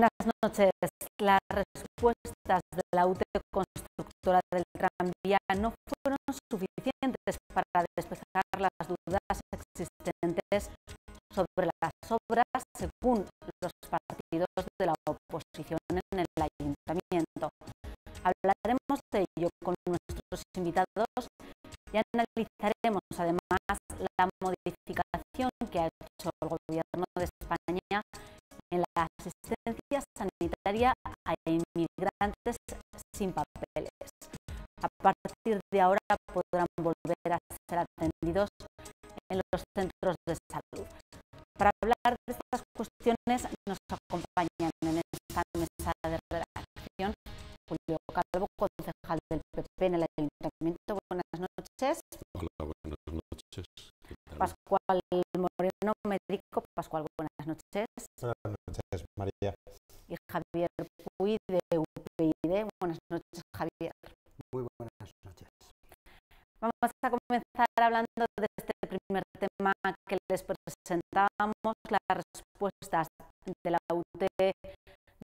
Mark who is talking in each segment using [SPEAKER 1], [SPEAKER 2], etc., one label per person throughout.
[SPEAKER 1] Buenas noches. Las respuestas de la UT constructora del tranvía no fueron suficientes para despejar las dudas existentes sobre las obras según los partidos de la oposición en el ayuntamiento. Hablaremos de ello con nuestros invitados y analizaremos además la modificación que ha hecho el Gobierno de España en la asistencia a inmigrantes sin papeles. A partir de ahora podrán volver a ser atendidos en los centros de salud. Para hablar de estas cuestiones nos acompañan en esta mesa de redacción Julio Calvo, concejal del PP en el Ayuntamiento. Buenas noches.
[SPEAKER 2] Hola, buenas noches.
[SPEAKER 1] Pascual Moreno, médico. Pascual, buenas noches.
[SPEAKER 3] Buenas noches, María.
[SPEAKER 1] De UPyD. Buenas noches, Javier.
[SPEAKER 3] Muy buenas noches.
[SPEAKER 1] Vamos a comenzar hablando de este primer tema que les presentamos, las respuestas de la UT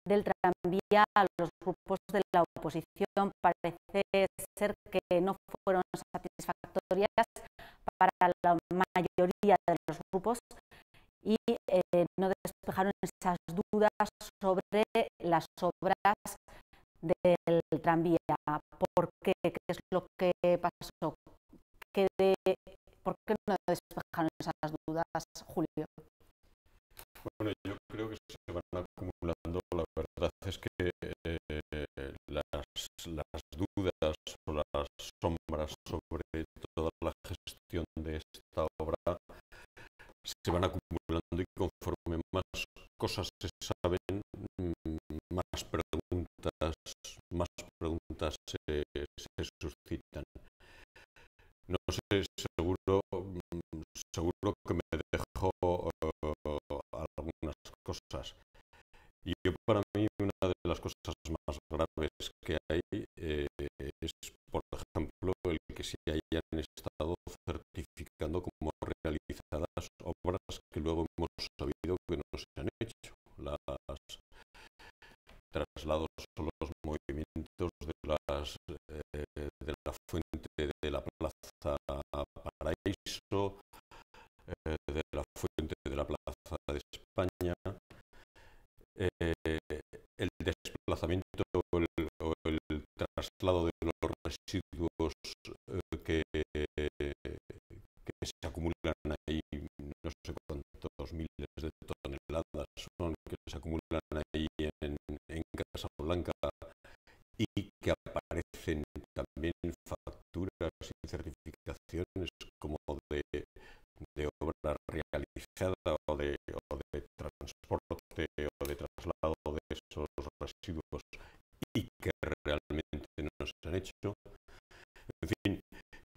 [SPEAKER 1] del tranvía a los grupos de la oposición. Parece ser que no fueron satisfactorias para la mayoría de los grupos y eh, no despejaron esas dudas sobre las obras del tranvía. ¿Por qué? ¿Qué es lo que pasó? ¿Qué de, ¿Por qué no despejaron esas dudas, Julio?
[SPEAKER 2] Bueno, yo creo que se van acumulando. La verdad es que eh, las, las dudas o las sombras sobre toda la gestión de esta obra se van acumulando cosas se saben, mm, más preguntas, más preguntas se, suscitan. No sé, seguro, mm, seguro que me dejo eh, algunas cosas. Yo para mí una de las cosas más graves que hay eh, es, por ejemplo, el que se hayan estado certificando como realizadas obras que luego hemos sabido traslados o los movimientos de, las, eh, de la fuente de la plaza Paraíso, eh, de la fuente de la plaza de España, eh, el desplazamiento o el, traslado de los residuos que, que, se acumulan ahí, no sé cuántos miles de toneladas son que se acumulan ahí Casablanca y que aparecen también facturas y certificaciones como de, de obra realizada o de, o de transporte o de traslado de esos residuos y que realmente no se han hecho. En fin,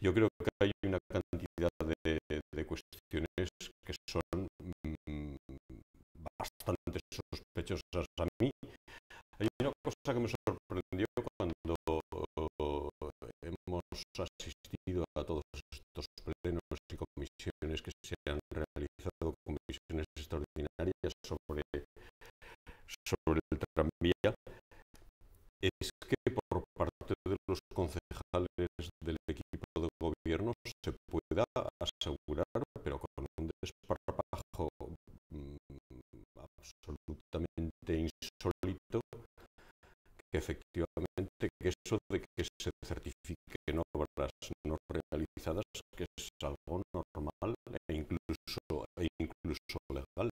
[SPEAKER 2] yo creo que hay una cantidad de, de cuestiones que son mmm, bastante sospechosas a mí. Cosa que me sorprendió cuando hemos asistido a todos estos plenos y comisiones que se han realizado, comisiones extraordinarias sobre, el tranvía, es que por parte de los concejales del equipo de gobierno se pueda asegurar, pero con un desparpajo mmm, absolutamente insólito, que eso de que se certifiquen obras no realizadas que es algo normal e incluso, e incluso legal.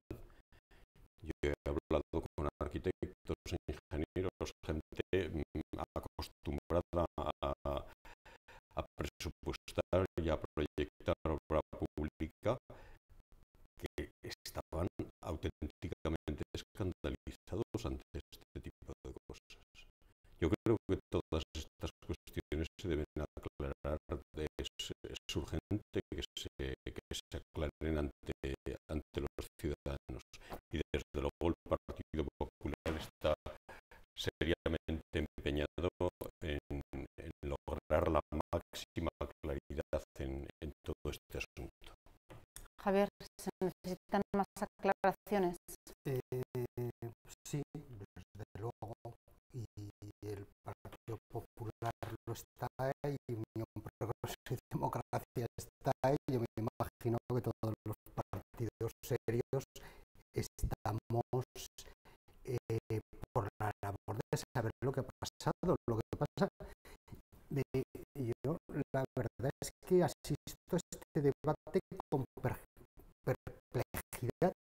[SPEAKER 2] Yo he hablado con arquitectos, ingenieros, gente mm, acostumbrada seriamente empeñado en, lograr la máxima claridad en, todo este asunto.
[SPEAKER 1] Javier, se necesitan más aclaraciones.
[SPEAKER 3] Eh, sí, desde luego, y el Partido Popular lo está y Unión Progreso y Democracia está y yo me imagino que todos los partidos serios saber lo que ha pasado. Lo que pasa, de, yo la verdad es que asisto a este debate con perplejidad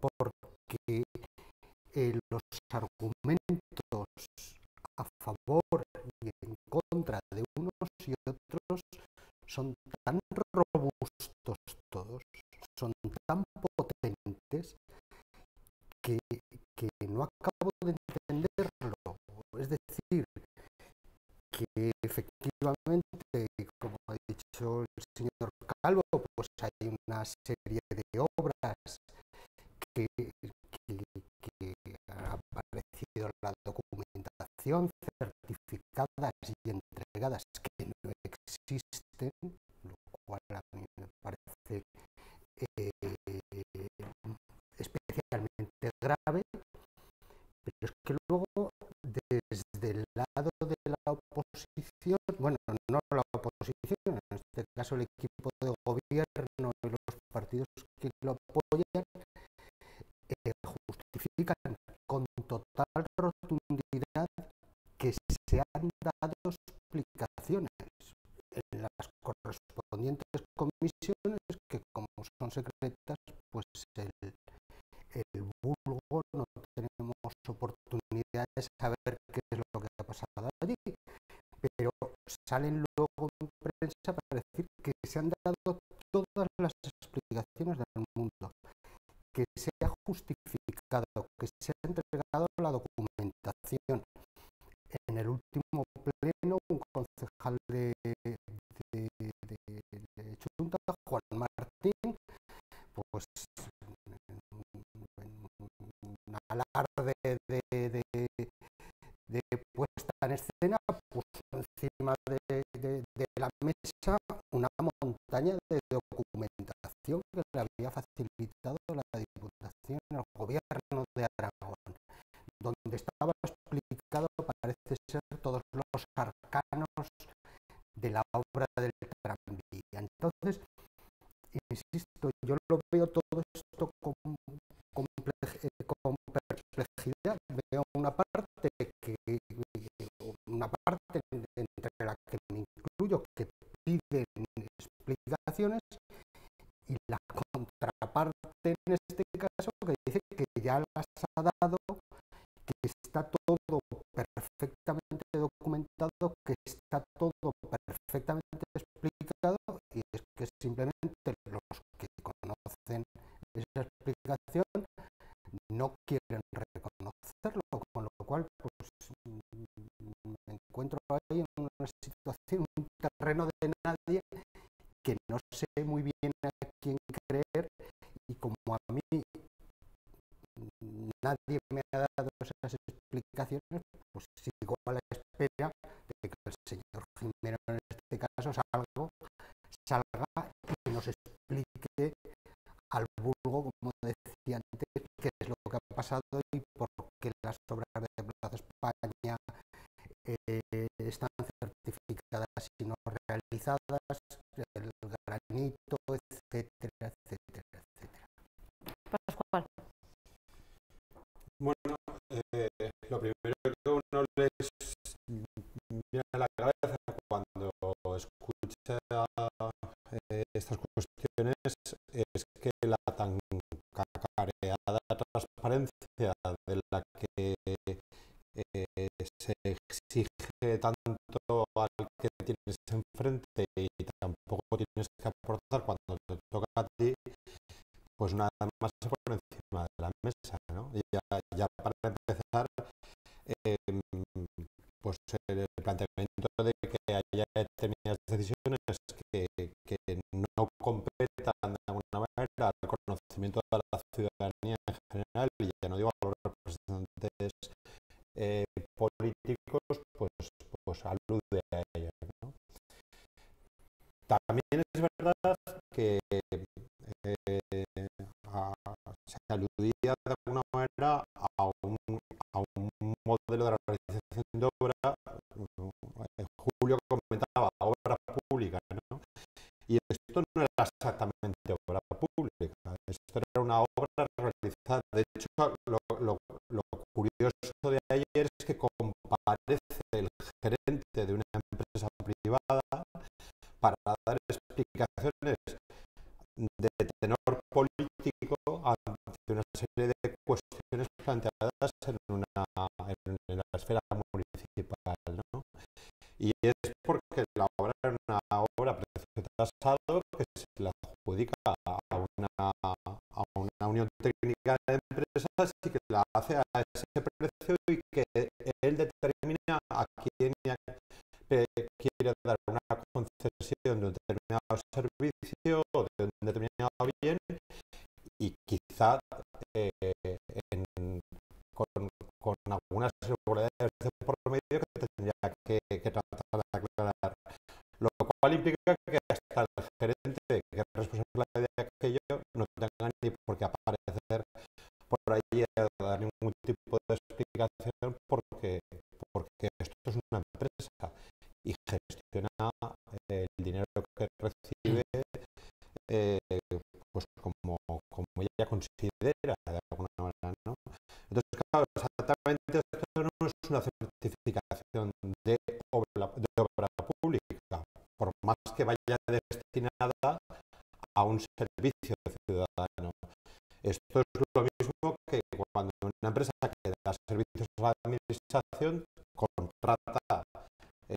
[SPEAKER 3] porque eh, los argumentos a favor y en contra de unos y otros son tan robustos todos, son tan potentes que, que no acabo decir, que efectivamente, como ha dicho el señor Calvo, pues hay una serie de obras que, que, ha aparecido en la documentación certificadas y entregadas que no existen, desde el lado de la oposición, bueno, no la oposición, en este caso el equipo de gobierno y los partidos que lo apoyan, eh, justifican con total rotundidad que se han dado explicaciones en las correspondientes comisiones que como son secretas, pues el, el vulgo no tenemos oportunidad de saber qué es lo que ha pasado allí, pero salen luego en prensa para decir que se han dado todas las explicaciones del mundo, que se ha justificado, que se ha entregado la documentación. En el último pleno, un concejal de, de, Juan Martín, pues un alarde de, puesta en escena, puso encima la mesa una montaña de documentación que le había facilitado la Diputación, el Gobierno de Aragón, donde estaba explicado, parece ser, todos los arcanos de la obra del tranvía. Entonces, insisto, yo lo veo todo esto con, con, con perplejidad. Piden explicaciones y la contraparte en este caso que dice que ya las ha dado, que está todo perfectamente documentado, que está todo perfectamente explicado y es que simplemente los que conocen esa explicación no quieren reconocerlo, con lo cual pues me encuentro ahí en una situación, un terreno de nadie que no sé muy bien a quién creer y como a mí nadie me ha dado esas explicaciones, pues sigo a la espera de que el señor Jimeno en este caso salga, salga y nos explique al vulgo, como decía antes, qué es lo que ha pasado y por qué las obras de Plaza España eh, están certificadas y no realizadas, el granito, etcétera, etcétera, etcétera.
[SPEAKER 1] Pascual.
[SPEAKER 4] Bueno, eh, lo primero que uno les viene la cabeza cuando escucha eh, estas cuestiones es que la tan cacareada transparencia de la que eh, se exige tanto al que tienes enfrente y tampoco tienes que aportar cuando te toca a ti, pues nada más pone encima de la mesa, ¿no? Ya, ya para pues el planteamiento de que haya determinadas decisiones que, no competan de alguna manera al conocimiento de la ciudadanía en general, y ya no digo a los representantes eh, políticos, pues, pues alude a ello. ¿no? También es verdad que eh, se aludía de alguna manera a un, a un modelo de realización de Julio comentaba, obra pública, ¿no? Y esto no era exactamente obra pública, esto era una obra realizada. De hecho, lo, lo curioso de ayer es que comparece el gerente de una empresa privada para dar explicaciones de tenor político ante una serie de cuestiones planteadas Y es porque la obra es una obra precio que se la adjudica a una, una unión técnica de empresas y que la hace a ese precio y que él determina a quién quiere dar una concesión de un determinado servicio o de un determinado bien. Y quizá eh, en, con, con, algunas irregularidades de por medio que tendría que, que tratar de aclarar. Lo cual que hasta el gerente que es responsable de aquello no tenga ni por qué aparecer por ahí a dar ningún tipo de explicación porque, porque esto es una empresa y gestiona el dinero que recibe eh, pues como, como ella considera de alguna manera. ¿no? Entonces, claro, exactamente esto no es una certificación de obra, de obra pública, por más que vaya destinada a un servicio ciudadano. Esto es lo mismo que cuando una empresa que da servicios a la administración contrata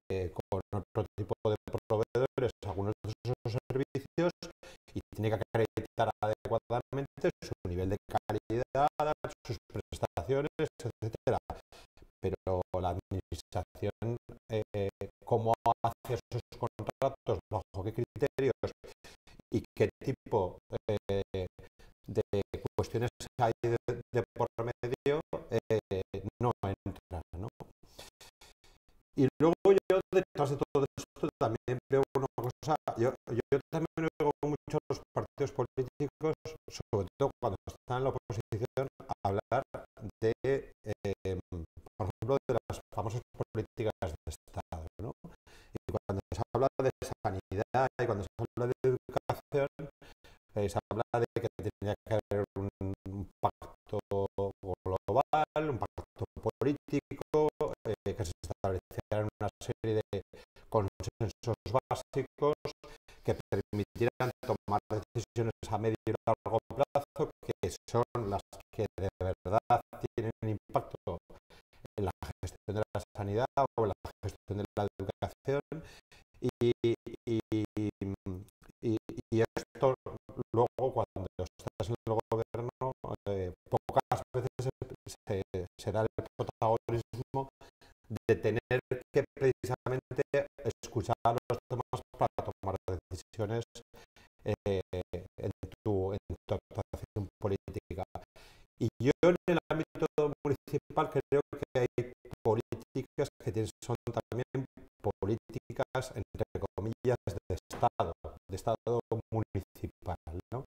[SPEAKER 4] eh, con otro tipo de proveedores algunos de esos servicios y tiene que acreditar adecuadamente su nivel de calidad, sus prestaciones, etcétera. Pero la administración, eh, cómo hace esos y qué tipo eh, de cuestiones hay de, por medio, eh, no entra. ¿no? Y luego yo, detrás de todo esto, también veo una cosa, yo, yo también veo mucho los partidos políticos, sobre todo cuando están en la oposición, a hablar de, eh, por ejemplo, de las famosas políticas de Estado. ¿no? Y cuando se habla de sanidad y cuando se habla de educación, eh, se habla de que tendría que haber un, un pacto global, un pacto político, eh, que se establecieran una serie de consensos básicos que permitieran tomar decisiones a medio y largo plazo que son las que de verdad tienen impacto en la gestión de la sanidad o en la gestión de la educación. Y, y, esto luego cuando estás en el gobierno eh, pocas veces se, se, da el protagonismo de tener que precisamente escuchar los demás para tomar decisiones eh, en, tu, en tu actuación política. Y yo en el ámbito municipal creo que hay políticas que son también políticas, entre comillas, de Estado, de Estado municipal. ¿no?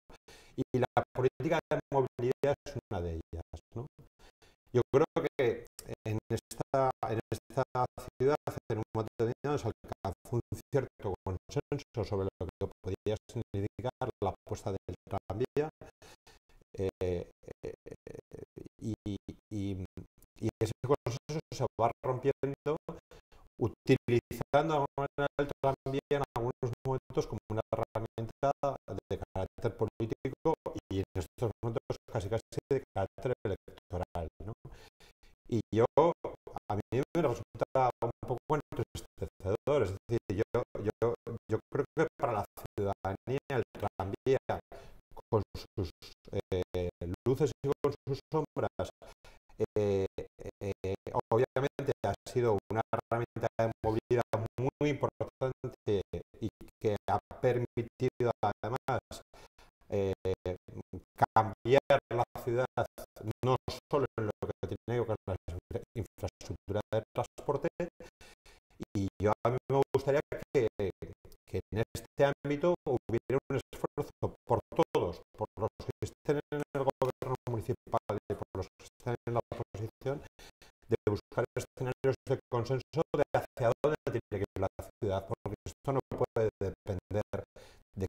[SPEAKER 4] Y la política de movilidad es una de ellas. ¿no? Yo creo que en esta, en esta ciudad, en un momento determinado, se alcanzó un cierto consenso sobre lo que podía significar la apuesta del tranvía. Eh, y, y, y, ese consenso se va rompiendo utilizando el tranvía algunos momentos como una herramienta de carácter político y en estos momentos casi casi de carácter electoral. ¿no? Y yo, a mí me resulta un poco entristecedor, es decir, yo, yo, yo creo que para la ciudadanía el tranvía con sus eh, luces y con sus sombras eh, eh, obviamente ha sido una herramienta de movilidad muy importante y que ha permitido además cambiar la ciudad no solo en lo que tiene que ver con la infraestructura de transporte. Y yo a mí me gustaría que, en este ámbito hubiera un esfuerzo por todos, por los que estén en el gobierno municipal y por los que estén en la oposición, de buscar escenarios de consenso de hacia dónde tiene que ir la ciudad, porque esto no puede depender de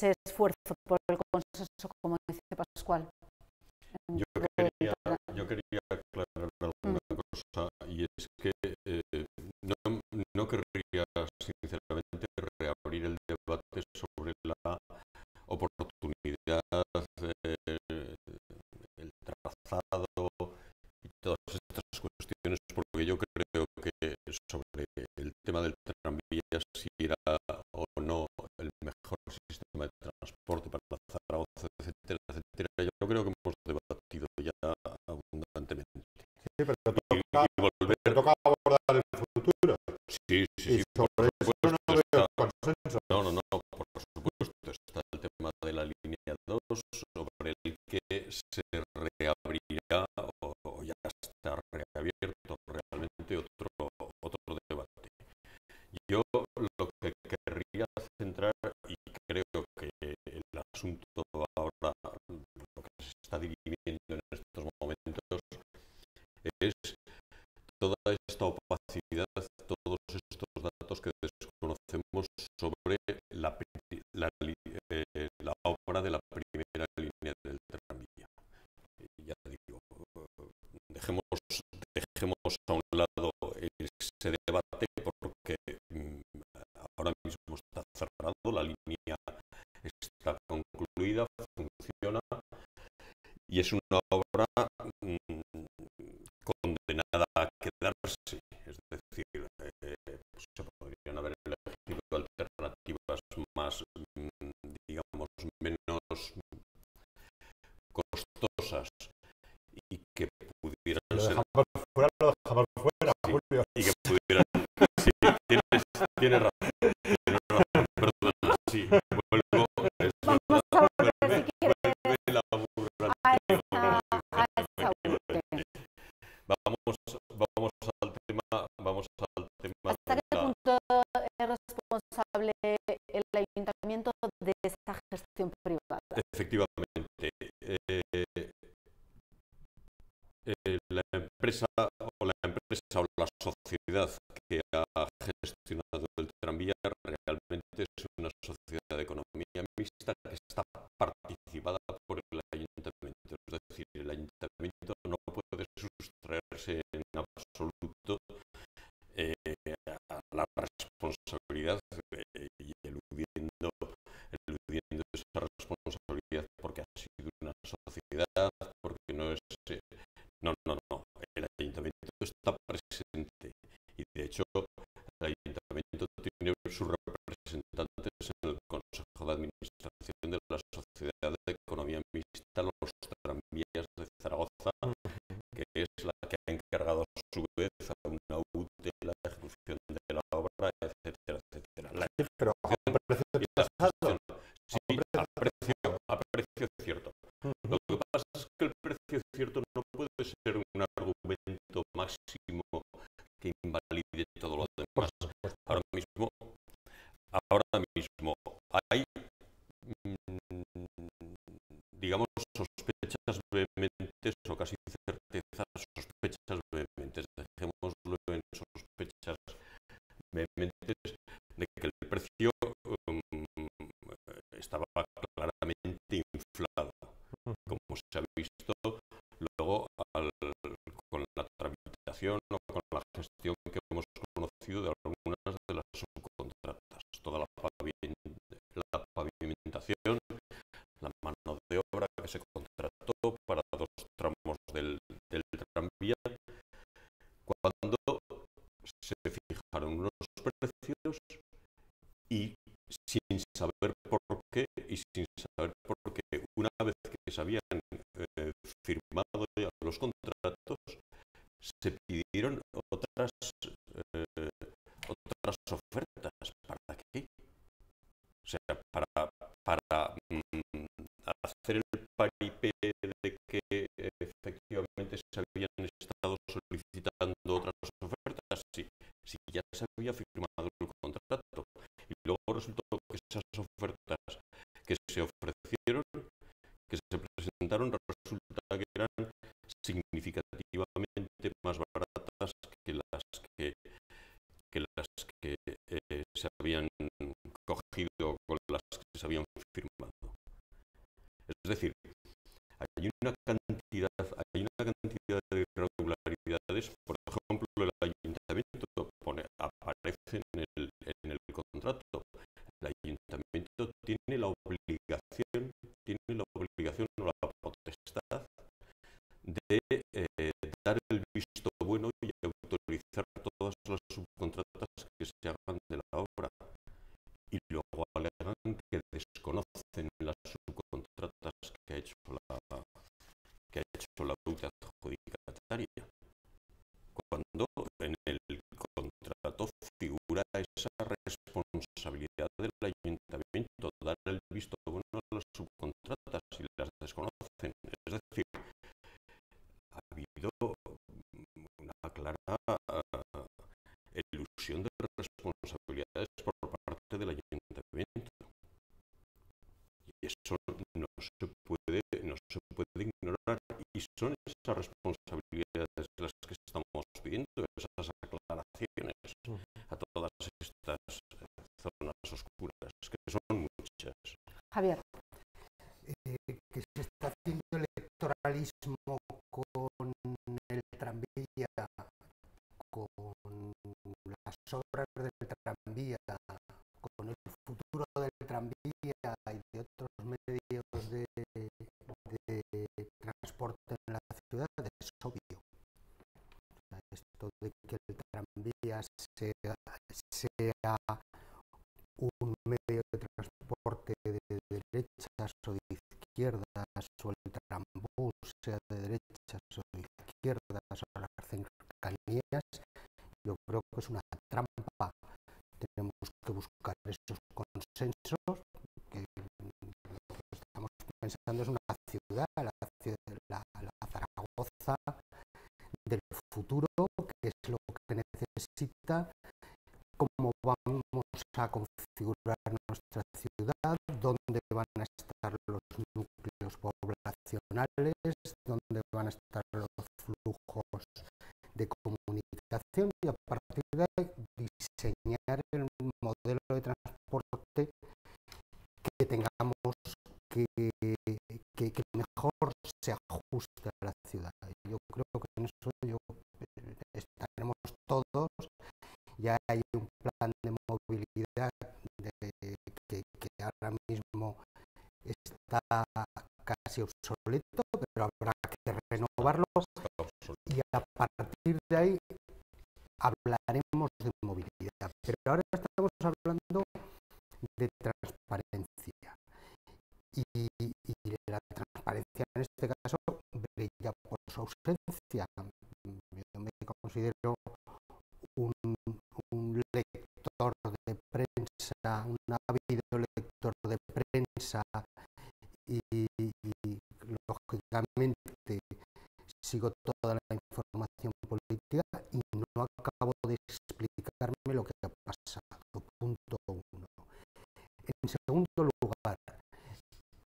[SPEAKER 1] ese esfuerzo por el consenso, como dice Pascual. Yo quería,
[SPEAKER 2] yo quería aclarar mm. alguna cosa y es que eh, no, no, querría sinceramente reabrir el debate sobre la oportunidad, el trazado y todas estas cuestiones, porque yo creo que sobre
[SPEAKER 4] Sí,
[SPEAKER 2] sí,
[SPEAKER 4] Y
[SPEAKER 2] sí, por
[SPEAKER 4] sobre eso
[SPEAKER 2] supuesto.
[SPEAKER 4] no veo consenso.
[SPEAKER 2] no, no, no, por supuesto. Está el tema de la línea 2, sobre el que se reabrirá o, o ya está reabierto realmente otro, otro debate. Yo lo que querría centrar, y creo que el asunto ahora, lo que se está dirimiendo en estos momentos, es toda esta que desconocemos sobre eh, la obra de la primera línea del tranvía. Ya digo, dejemos, dejemos a un lado ese debate porque mm, ahora mismo está cerrado, la línea está concluida, funciona y es una obra
[SPEAKER 4] Lo
[SPEAKER 2] ser
[SPEAKER 4] dejamos fuera, lo dejamos fuera,
[SPEAKER 2] Sí.
[SPEAKER 4] Julio.
[SPEAKER 2] y que pudieran. Sí, tienes, tienes razón. Sí, vuelvo. Es
[SPEAKER 1] Vamos
[SPEAKER 2] verdad,
[SPEAKER 1] a volver,
[SPEAKER 2] vuelve-
[SPEAKER 1] si quieres,
[SPEAKER 2] vuelve la burra
[SPEAKER 1] a
[SPEAKER 2] al
[SPEAKER 1] esta, a esta
[SPEAKER 2] tiro.
[SPEAKER 1] urbe.
[SPEAKER 2] Vamos, vamos al tema, vamos al tema
[SPEAKER 1] ¿Hasta
[SPEAKER 2] de
[SPEAKER 1] qué
[SPEAKER 2] la-
[SPEAKER 1] punto es responsable el ayuntamiento de esta gestión privada?
[SPEAKER 2] Efectivamente, eh, eh, la la empresa o la sociedad que ha gestionado el tranvía realmente es una sociedad de economía mixta que está participada por el ayuntamiento. Es decir, el ayuntamiento no puede sustraerse en absoluto eh, a la responsabilidad y eludiendo eludiendo esa responsabilidad porque ha sido una sociedad, porque no es... eh, No, no, no. El ayuntamiento está presente y de hecho el ayuntamiento tiene sus representantes en el Consejo de Administración de la Sociedad de Economía Mixta Los Tranvías de Zaragoza, que es la que ha encargado a su vez a una UTE la ejecución de la obra, etcétera, etcétera. La
[SPEAKER 4] Sí, pero a un precio
[SPEAKER 2] y la
[SPEAKER 4] tasado.
[SPEAKER 2] gestión. Sí, a precio, a precio cierto. Lo que pasa es que el precio cierto no puede ser un argumento máximo que invalide todo lo demás. Ahora mismo, ahora mismo hay, mm, digamos, sospechas vehementes o casi certezas, sospechas vehementes. Dejémoslo en sospechas vehementes de que el precio mm, estaba claramente inflado, como se ha visto luego al- con la o con la gestión que hemos conocido de algunas de las subcontratas. Toda la pavimentación, la mano de obra que se contrató para dos tramos del, del tranvía, cuando se fijaron unos precios y sin saber por qué y sin saber por qué una vez que se habían eh, firmado ya los contratos se pidieron otras eh, otras ofertas. Para qué o sea para para mm, hacer el paripé de que efectivamente se habían estado solicitando otras ofertas. Sí si ya se había firmado el contrato. Y luego resultó que esas ofertas que se ofrecieron, que se presentaron, resulta que eran significativamente más baratas que las que, que las que eh, se habían cogido con las que se habían firmado. Es decir, hay una cantidad, hay una cantidad de irregularidades responsabilidades, por ejemplo, el ayuntamiento pone, aparece en el, en el contrato. El ayuntamiento tiene la obligación, tiene la obligación o la potestad de eh, dar el visto bueno y autorizar todas las subcontratas que se hagan de la obra. Y luego alegan que desconocen las subcontratas que ha hecho la, que ha hecho la autoridad adjudicataria. Cuando en el contrato figura esa responsabilidad del ayuntamiento, dar el visto bueno a las subcontratas y las desconocen. Es decir, ha habido una clara ilusión de responsabilidades por parte del ayuntamiento. Y eso no se puede, no se puede ignorar. Y son esas responsabilidades las que estamos pidiendo, esas aclaraciones a todas estas zonas oscuras, que son muchas.
[SPEAKER 1] Javier.
[SPEAKER 3] Eh, que se está haciendo electoralismo con el tranvía, con las obras del tranvía, con el futuro del tranvía y de otros medios de, de transporte en la ciudad es obvio. Esto de que el tranvía sea, sea un medio de transporte de derechas o de izquierdas o el sea de derechas o de izquierdas o las cercanías, yo creo que es una trampa. Tenemos que buscar esos consensos, que estamos pensando es una ciudad, la, la, la Zaragoza del futuro, que es lo que necesita, cómo vamos a configurar nuestra ciudad, dónde van a estar dónde van a estar los flujos de comunicación y a partir de diseñar el modelo de transporte que tengamos que, que, que mejor se ajuste a la ciudad. Yo creo que en eso yo, eh, estaremos todos, ya hay un plan de movilidad de, que, que ahora mismo está casi obsoleto, pero habrá que renovarlo y a partir de ahí hablaremos de movilidad. Pero ahora estamos hablando de transparencia y, la transparencia en este caso brilla por su ausencia. Yo me considero un, lector de prensa, un ávido lector de prensa y, y lógicamente sigo toda la información política y no de explicarme lo que ha pasado. Punto uno. En segundo lugar,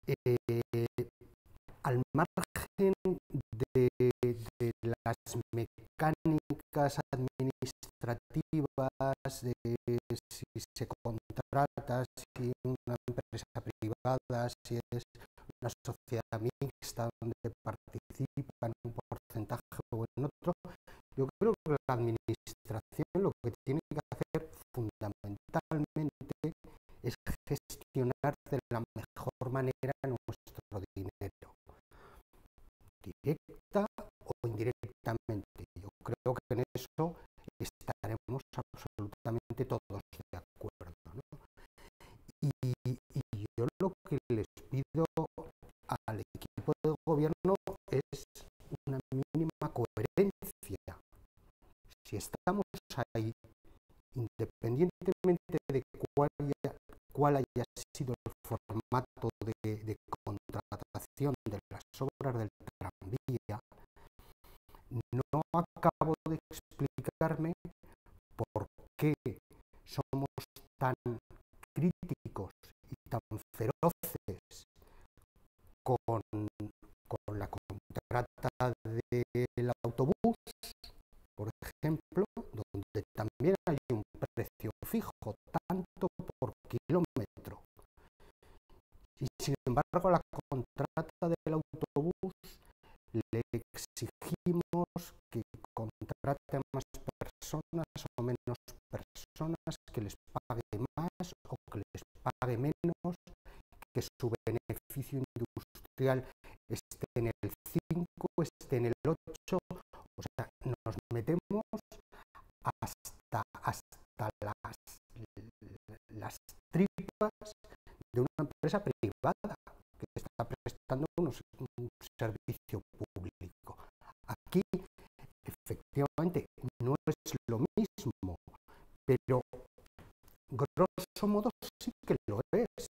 [SPEAKER 3] eh, al margen de, de, las mecánicas administrativas, de si se contrata, si una empresa privada, si es una sociedad mixta donde participan un porcentaje o en otro, yo creo que la administración lo que tiene que hacer fundamentalmente es gestionar de la mejor manera nuestro dinero, directa o indirectamente. Yo creo que en eso estaremos absolutamente todos de acuerdo. ¿no? Y, y yo lo que les pido al equipo de gobierno es una mínima coherencia. Si estamos ahí, independientemente de cuál cuál haya sido el formato de, de contratación de las obras del tranvía, no acabo de explicarme por qué somos tan críticos y tan feroces con, con la contrata del autobús, por ejemplo, donde también hay un precio fijo, tanto por kilómetro. Y sin embargo, la contrata del autobús le exigimos que contra pague a más personas o menos personas, que les pague más o que les pague menos, que su beneficio industrial esté en el 5, esté en el 8, o sea, nos metemos hasta, hasta las, las tripas de una empresa privada que está prestando unos, un servicio público. Aquí, efectivamente, no es lo mismo, pero grosso modo sí que lo es.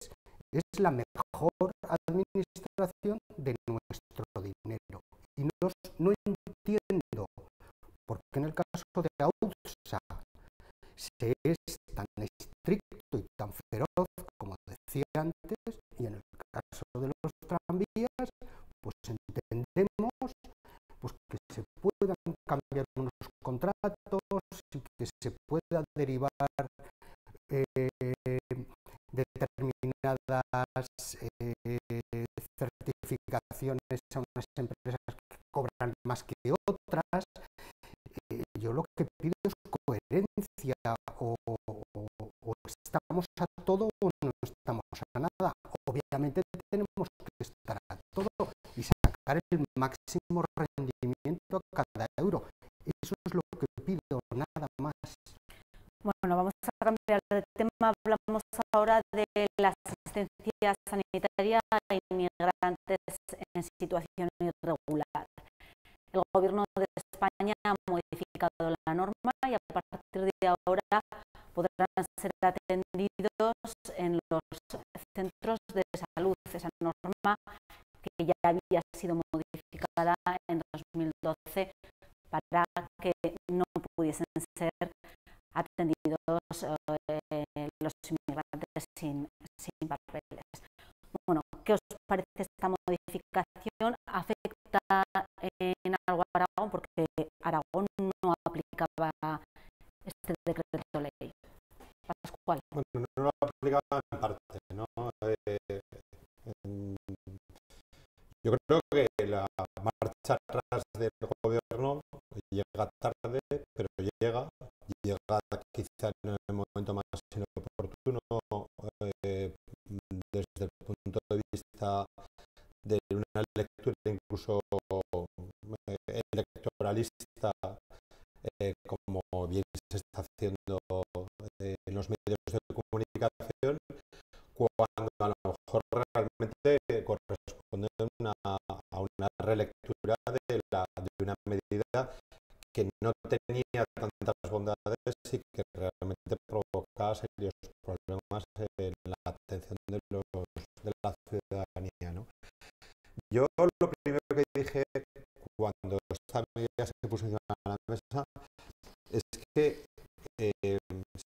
[SPEAKER 3] Es la mejor administración de nuestro dinero. Y no, entiendo por qué en el caso de AUSA se es tan estricto y tan feroz, como decía antes, y en el caso de los tranvías, pues entendemos pues, que se puedan cambiar unos contratos y que se pueda derivar eh, determinadas eh, certificaciones a unas empresas que cobran más que otras. Eh, yo lo que pido es coherencia o, estamos a todo o no estamos a nada. Obviamente tenemos que estar a todo y sacar el máximo rendimiento. Eso es lo que pido, nada más.
[SPEAKER 1] Bueno, vamos a cambiar de tema. Hablamos ahora de la asistencia sanitaria a inmigrantes en situación irregular. El Gobierno de España ha modificado la norma y a partir de ahora podrán ser atendidos en los centros de salud. Esa norma que ya había sido modificada en 2012 para que no pudiesen ser atendidos eh, los inmigrantes sin, sin, papeles. Bueno, ¿qué os parece esta modificación? ¿Afecta en algo a Aragón? Porque Aragón no aplicaba este decreto ley. Pascual.
[SPEAKER 4] Bueno, no lo aplicaba en parte, ¿no? Eh, yo creo que la marcha atrás del gobierno llega tarde, llega, llega quizá en el momento más inoportuno eh, desde el punto de vista de una lectura incluso eh, electoralista, eh, como bien se está haciendo en los medios de comunicación, cuando a lo mejor realmente corresponde una, a una relectura de, la, de una medida que no tenía tantas bondades y que realmente provoca serios problemas en la atención de, los, de la ciudadanía. ¿no? Yo lo primero que dije cuando esta medida se puso encima de la mesa es que eh,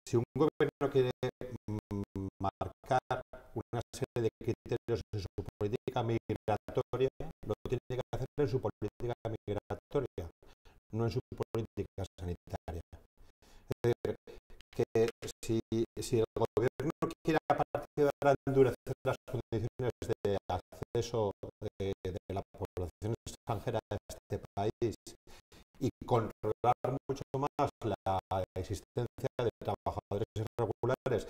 [SPEAKER 4] si un gobierno quiere marcar una serie de criterios en su política migratoria, lo tiene que hacer en su política migratoria, no en su política sanitaria. Es decir, que si, el gobierno quiere a partir de ahora endurecer las condiciones de acceso de, de la población extranjera a este país y controlar mucho más la existencia de trabajadores irregulares,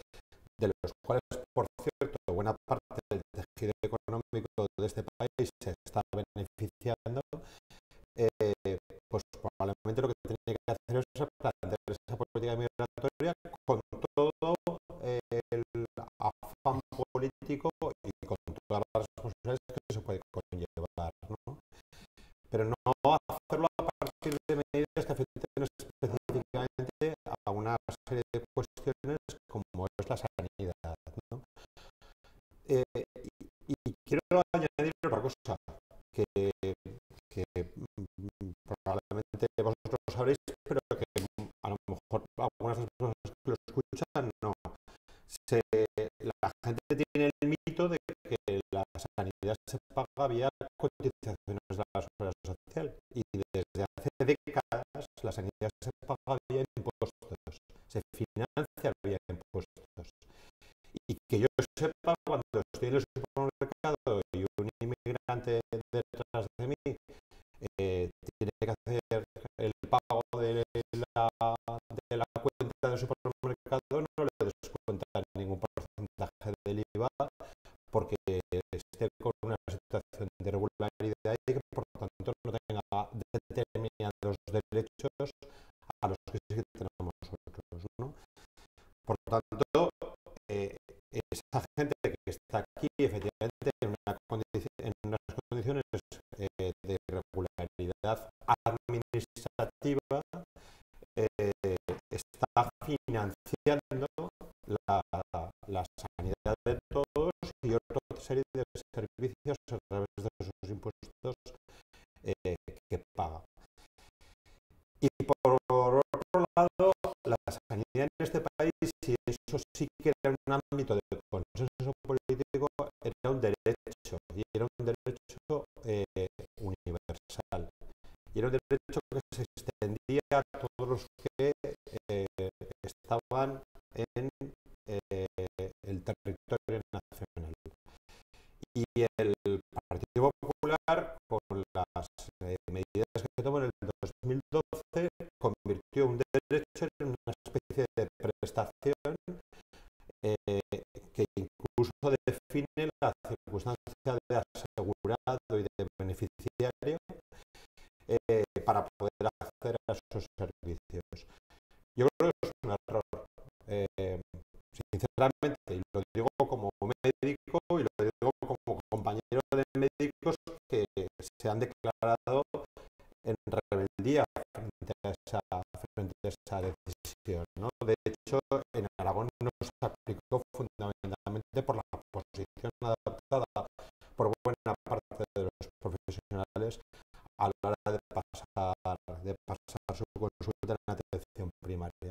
[SPEAKER 4] de los cuales, por cierto, buena parte del tejido económico de este país se está beneficiando, eh, pues probablemente lo que tiene que hacer es plantear esa migratoria con todo eh, el afán político y con todas las responsabilidades que se puede conllevar. Pero no hacerlo a partir de medidas que afecten específicamente a una serie de cuestiones como es la sanidad. Eh, y, quiero añadir otra cosa que probablemente vosotros lo sabréis, pero que a lo mejor algunas de las personas que lo escuchan no. Se, la gente tiene el mito de que la sanidad se paga vía cotizaciones de la seguridad social y desde hace décadas la sanidad se paga vía impuestos, se financia vía impuestos. Y que yo sepa, cuando estoy en el supermercado y un inmigrante detrás de mí eh, tiene que hacer el pago de que sí que tenemos nosotros. ¿no? Por tanto, eh, esa gente que está aquí efectivamente en, una en unas condiciones eh, de irregularidad administrativa eh, está financiando la, sanidad de todos y otra serie de servicios a través de esos impuestos eh, que paga. Y por otro lado, la sanidad en este país, y eso sí que era un ámbito de consenso político, era un derecho, y era un derecho eh, universal. Y era un derecho que se extendía a todos los que eh, estaban en eh, el territorio nacional. Y el Partido Popular, con las eh, medidas que tomó en el 2012, convirtió un derecho en una especie de prestación que incluso define la circunstancia de asegurado y de beneficiario eh, para poder acceder a esos servicios. Yo creo que es un error. Eh, sinceramente, y lo digo como médico y lo digo como compañero de médicos que se han declarado en rebeldía frente a esa, frente a esa decisión. ¿no? De hecho, en Aragón no se aplicó fundamentalmente por la posición adaptada por buena parte de los profesionales a la hora de pasar, de pasar su consulta en atención primaria.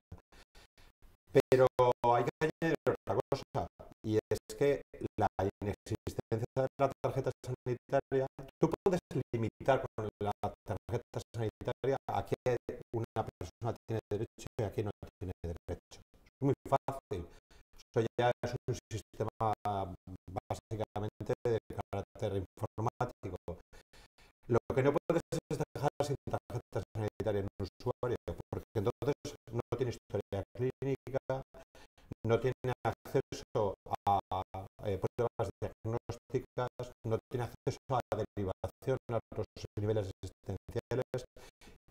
[SPEAKER 4] Pero hay que añadir otra cosa, y es que la inexistencia de la tarjeta sanitaria, tú puedes limitar con la tarjeta sanitaria a qué una persona tiene derecho y a qué no tiene derecho. Es muy fácil. Eso ya es un sistema básicamente de carácter informático. Lo que no puedes es dejar sin tarjeta sanitaria en un usuario, porque entonces no tiene historia clínica, no tiene acceso a la derivación a los niveles existenciales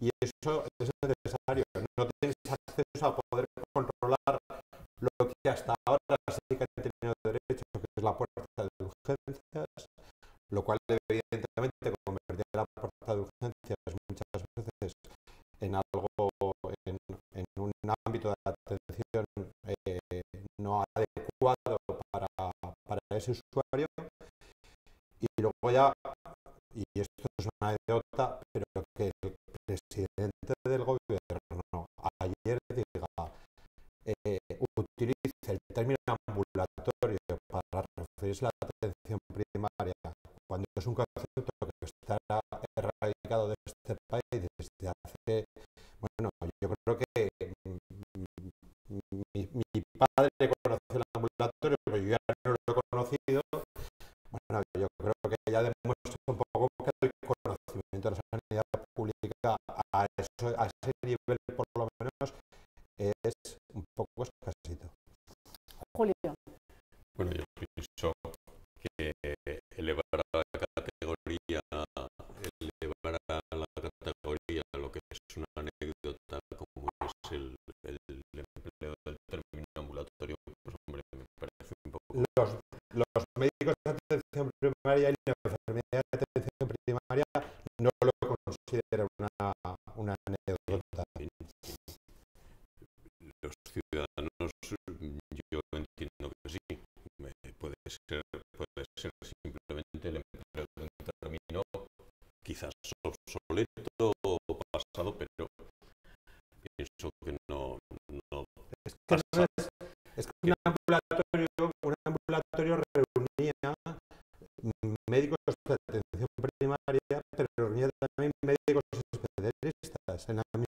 [SPEAKER 4] y eso es necesario. No tienes acceso a poder controlar lo que hasta ahora sí que han tenido derecho, que es la puerta de urgencias, lo cual evidentemente convertir la puerta de urgencias muchas veces en algo, en, en un ámbito de atención eh, no adecuado para, para ese usuario. Ya, y esto es una anécdota, pero que el presidente del gobierno ayer diga, eh, utilice el término ambulatorio para referirse a la atención primaria, cuando es un concepto que está erradicado de este país desde hace, bueno, yo creo que mi, mi padre conoció el ambulatorio, pero yo ya no lo he conocido. Bueno, yo creo que ya demuestra un poco que el conocimiento de la sanidad pública a, eso, a ese nivel, por lo menos, es un poco escasito.
[SPEAKER 1] Julio.
[SPEAKER 2] Bueno, yo pienso que elevar a la categoría, elevar a la categoría lo que es una anécdota como es el, el, el empleo del término ambulatorio, pues hombre, me parece un poco...
[SPEAKER 4] Los, los médicos de atención primaria y la enfermedad de atención primaria no lo consideran una.
[SPEAKER 2] Los ciudadanos, yo entiendo que sí, puede ser, puede ser simplemente el empleo de un término quizás obsoleto o pasado, pero pienso que no, no
[SPEAKER 4] es que, no es, es que un ambulatorio, un ambulatorio reunía médicos de atención primaria, pero reunía también médicos especialistas en la misma.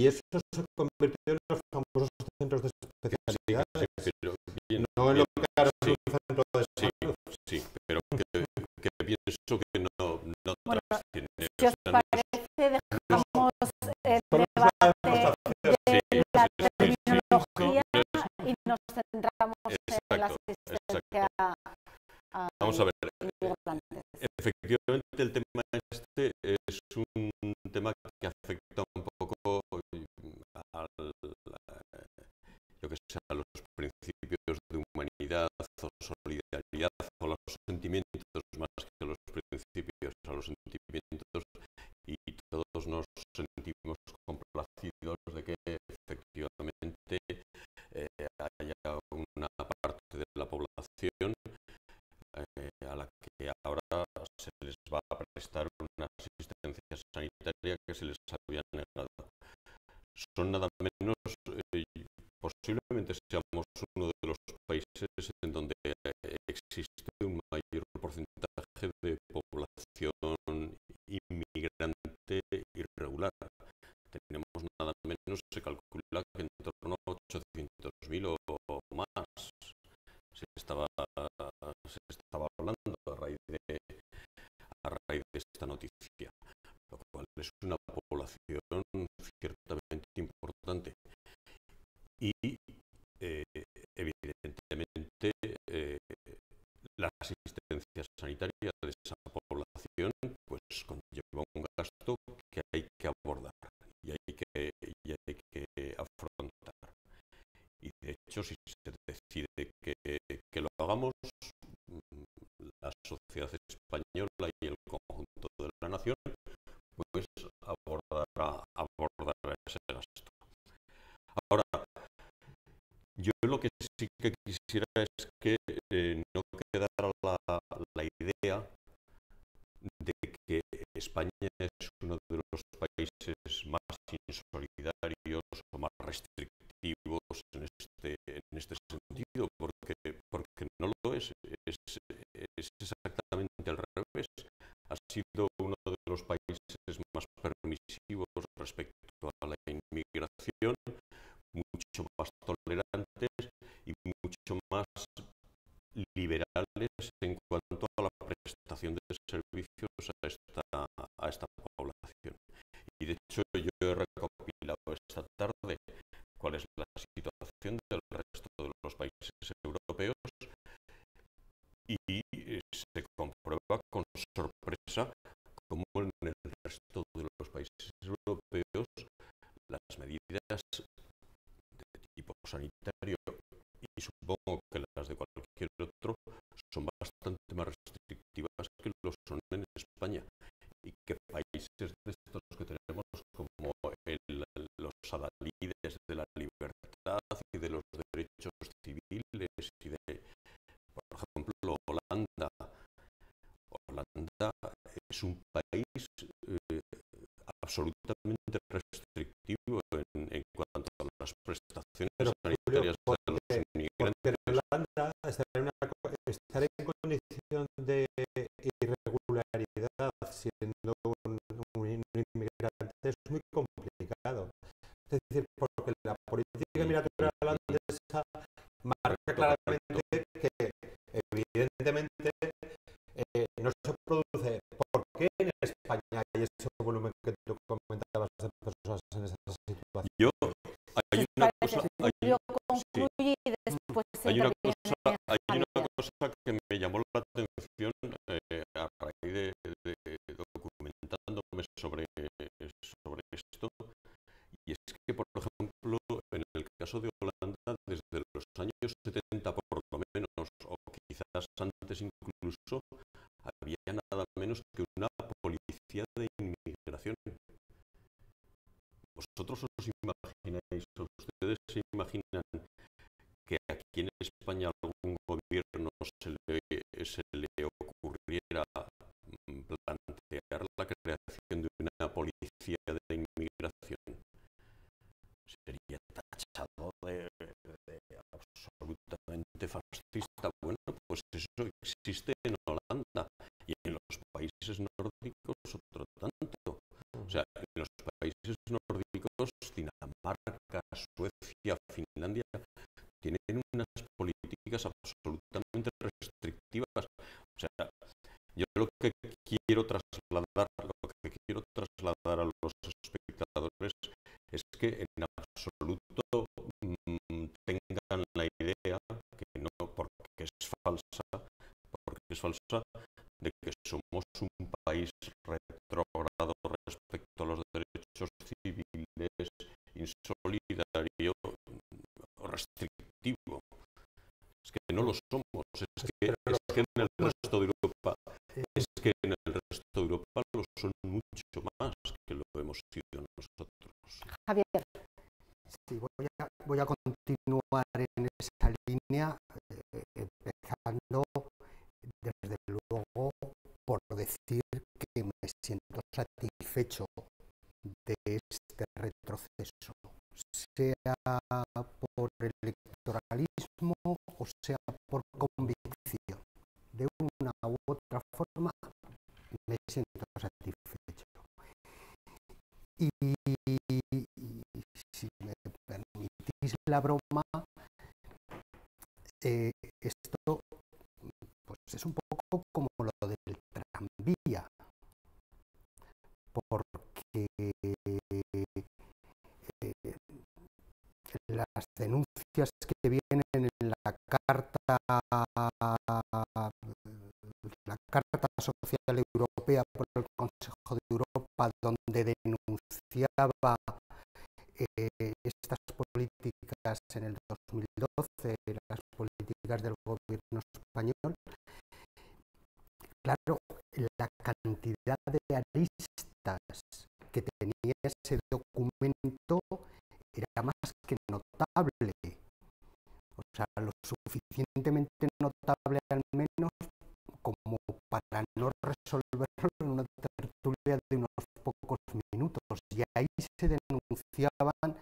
[SPEAKER 4] Y eso se convirtió en los famosos centros de especialidad.
[SPEAKER 2] Sí, pero bien,
[SPEAKER 4] no en lo que ahora es
[SPEAKER 2] sí,
[SPEAKER 4] un centro de
[SPEAKER 2] sí,
[SPEAKER 4] salud.
[SPEAKER 2] sí, pero que, que pienso que no, no
[SPEAKER 1] Bueno,
[SPEAKER 2] trasciende,
[SPEAKER 1] Si
[SPEAKER 2] o
[SPEAKER 1] os
[SPEAKER 2] sea, es-
[SPEAKER 1] parece, dejamos el debate de
[SPEAKER 2] Sí,
[SPEAKER 1] la
[SPEAKER 2] sí, sí, sí,
[SPEAKER 1] terminología
[SPEAKER 2] no,
[SPEAKER 1] y nos centramos en la
[SPEAKER 2] Exacto,
[SPEAKER 1] asistencia a, a
[SPEAKER 2] Vamos a ver, efectivamente el tema este es un sentimientos más que los principios, a los sentimientos, y todos nos sentimos complacidos de que efectivamente eh, haya una parte de la población eh, a la que ahora se les va a prestar una asistencia sanitaria que se les había negado. Son nada menos, eh, posiblemente seamos uno de los países en donde existe un mayor porcentaje de población inmigrante irregular. Tenemos nada menos, se calcula que en torno a 800.000 o, más se estaba, se estaba hablando a raíz, de, a raíz de esta noticia, lo cual es una población ciertamente importante. Y eh, evidentemente eh, la asistencia sanitaria de esa población pues conlleva un gasto que hay que abordar y hay que, y hay que afrontar. Y de hecho, si se decide que, lo hagamos, la sociedad española y el conjunto de la nación pues abordará, abordará ese gasto. Ahora, yo lo que sí que quisiera es que eh, no quedara la idea de que España es uno de los países más insolidarios o más restrictivos en este, en este sentido, porque, porque no lo es. es. Es exactamente al revés. Ha sido uno de los países más permisivos respecto a la inmigración, mucho más tolerantes y mucho más liberales en cuanto a la prestación de servicios a esta, a esta población. Y de hecho yo he recopilado esta tarde cuál es la situación del resto de los países europeos y se comprueba con sorpresa cómo en el resto de los países europeos las medidas de tipo sanitario y supongo que las de cualquier otro son bastante más restrictivas que lo son en España y que países de estos que tenemos como el, los adalides de la libertad y de los derechos civiles y de, por ejemplo, Holanda. Holanda es un país eh, absolutamente restrictivo en, en, cuanto a las prestaciones
[SPEAKER 4] Pero,
[SPEAKER 2] sanitarias de los inmigrantes.
[SPEAKER 4] porque en Holanda estar en, una, estar en condición de irregularidad siendo un, un inmigrante es muy complicado. Es decir, porque la política migratoria holandesa marca claramente que evidentemente eh, no se produce. ¿Por qué en España hay ese volumen que tú comentabas de personas en esa situación?
[SPEAKER 2] Yo, hay una cosa,
[SPEAKER 1] que
[SPEAKER 2] hay,
[SPEAKER 1] Julio
[SPEAKER 2] sí,
[SPEAKER 1] concluye y después
[SPEAKER 2] hay una cosa, hay una
[SPEAKER 1] Javier.
[SPEAKER 2] cosa que me llamó la atención eh, a raíz de, de- de documentándome sobre, sobre esto, y es que, por ejemplo, en el caso de Holanda, desde los años 70 por lo menos, o quizás antes incluso, había nada menos que una policía de inmigración. ¿Vosotros os imagináis, ustedes se imaginan que aquí en España algún gobierno se le, ocurriera mm, plantear la creación de una policía de inmigración? Sería tachado de, de absolutamente fascista. Bueno, pues eso existe en Holanda y en los países nórdicos otro tanto. O sea, en los países nórdicos, Dinamarca, Suecia, Finlandia, tienen unas políticas absolutamente restrictivas. O sea, yo lo que quiero trasladar, lo que quiero trasladar a los espectadores es que en absoluto mm, tengan la idea que no, porque es falsa, porque es falsa, de que somos un país retrógrado respecto a los derechos insolidario o restrictivo. Es que no lo somos, es que, es en el resto que en el resto de Europa lo son mucho más que lo hemos sido nosotros.
[SPEAKER 1] Javier.
[SPEAKER 3] Sí, voy a, voy a continuar en esa línea, eh, empezando desde luego por decir que me siento satisfecho de este retroceso, sea por electoralismo o sea por convicción. De una u otra forma me siento satisfecho. Y, si me permitís la broma, eh, esto las denuncias que vienen en la carta la carta social europea por el Consejo de Europa donde denunciaba eh, estas políticas en el 2012 las políticas del gobierno español. Claro la cantidad de aristas que tenía ese documento era más que notable. O sea, lo suficientemente notable al menos como para no resolverlo en una tertulia de unos pocos minutos. Y ahí se denunciaban,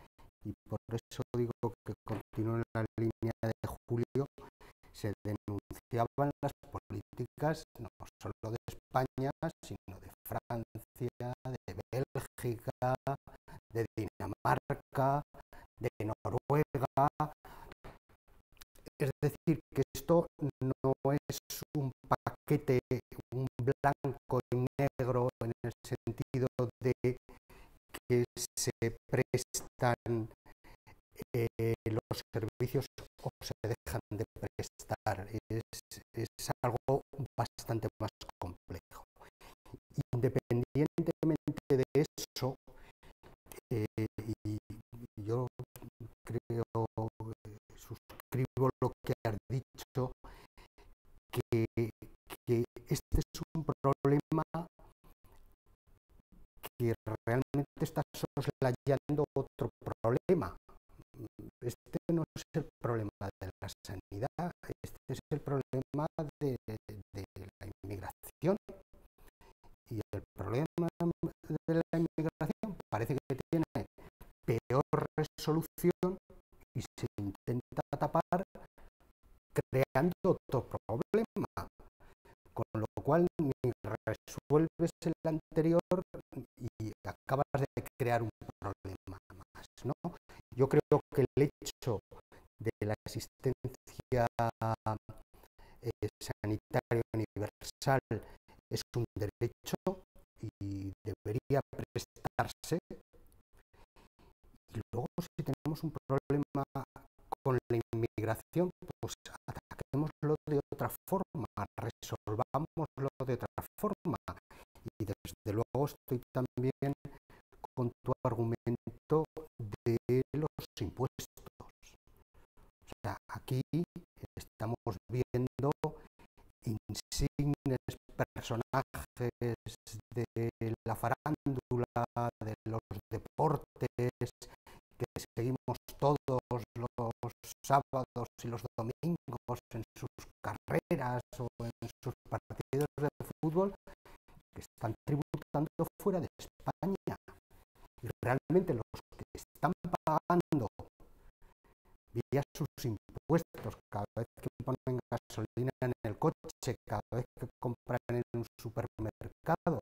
[SPEAKER 3] y por eso digo que continúo en la línea de Julio, se denunciaban las políticas no solo de España, sino de Francia, de Bélgica, de Dinamarca, de Noruega. Que esto no es un paquete, un blanco y negro en el sentido de que se prestan eh, los servicios o se dejan de prestar. Es, es algo bastante más complejo. Independientemente de eso, eh, y yo creo, suscribo que este es un problema que realmente está soslayando otro problema. Este no es el problema de la sanidad, este es el problema de, de la inmigración. Y el problema de la inmigración parece que tiene peor resolución y se intenta tapar creando otro problema, con lo cual ni resuelves el anterior y acabas de crear un problema más. ¿no? Yo creo que el hecho de la asistencia eh, sanitaria universal es un derecho y debería prestarse. Y luego si tenemos un problema con la inmigración, pues ataquémoslo de otra forma, resolvámoslo de otra forma. Y estoy también con tu argumento de los impuestos. Aquí estamos viendo insignes personajes de la farándula, de los deportes, que seguimos todos los sábados y los domingos en sus carreras o en sus partidos de fútbol, que están tributando fuera de España. Y realmente los que están pagando vía sus impuestos cada vez que ponen gasolina en el coche, cada vez que compran en un supermercado,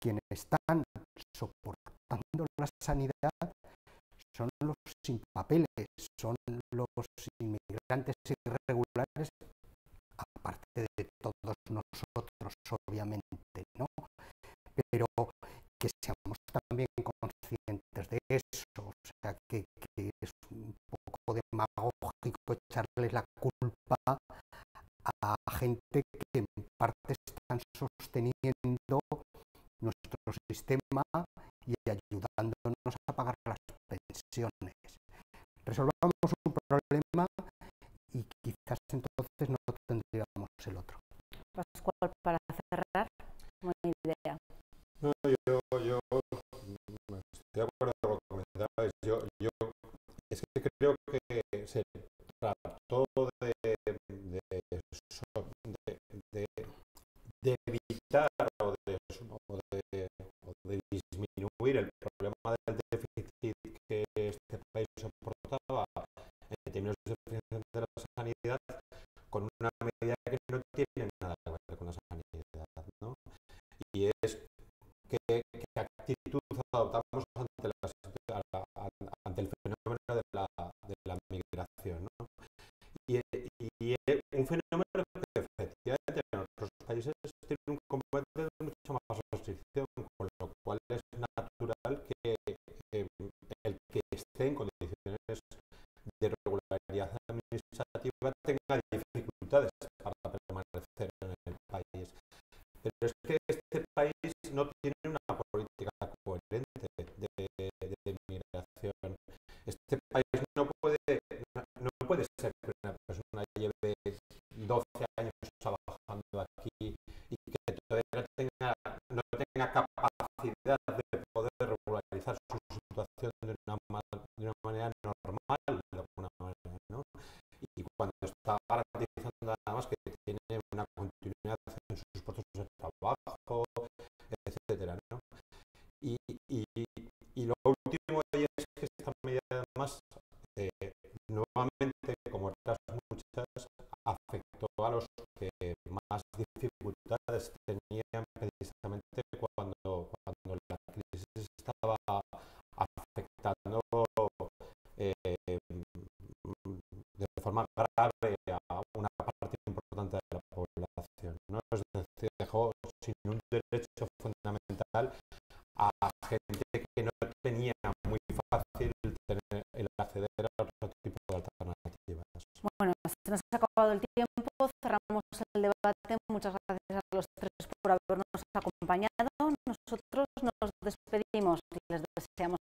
[SPEAKER 3] quienes están soportando la sanidad son los sin papeles, son los inmigrantes irregulares, aparte de todos nosotros, obviamente, que seamos también conscientes de eso, o sea, que, es un poco demagógico echarles la culpa a gente que en parte están sosteniendo nuestro sistema y ayudándonos a pagar las pensiones. Resolvamos un problema y quizás entonces no tendríamos el otro.
[SPEAKER 4] 12 años trabajando aquí y que todavía tenga, no tenga capacidad de poder regularizar su situación de una, de una manera normal, de alguna manera, ¿no? Y cuando está garantizando nada más que tiene una continuidad en sus procesos de trabajo,
[SPEAKER 1] acompañado. Nosotros nos despedimos. Les deseamos